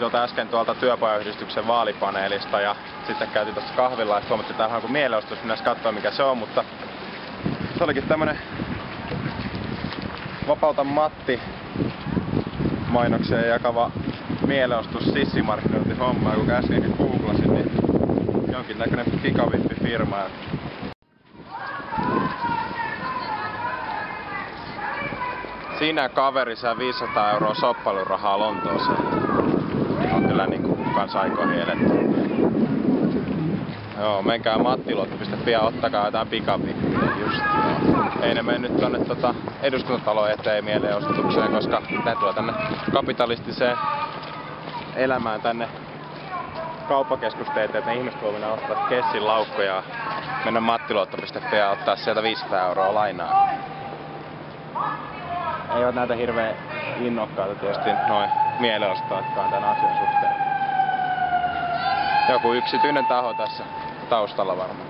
tuolta äsken tuolta työpajayhdistyksen vaalipaneelista ja sitten käytiin tuossa kahvilla ja huomattiin, että tämä on kuin mielenostus, mennään katsoa mikä se on, mutta se olikin tämmönen Vapauta Matti mainoksia jakava mielenostus sissimarkkinointi homma, kun äskenkin googlasin, niin jonkinnäköinen pikavippifirma. Siinä kaveri saa 500 euroa soppailurahaa Lontooseen. On kyllä niinku kans aikoihin eletty. Joo, menkää mattilotto.fi ja ottakaa jotain pikapikkiä just. Ei ne mennyt tonne tota eduskuntataloon eteen mielenostukseen, koska ne tulee tänne kapitalistiseen elämään tänne kauppakeskusteet, että ne ihmiset voi mennä ottaa kessin laukkoja ja mennä mattilotto.fi ja ottaa sieltä 500 euroa lainaa. Ei ole näitä hirveän innokkaita tietysti noin mielenostoitkaan tämän asian suhteen. Joku yksityinen taho tässä taustalla varmaan.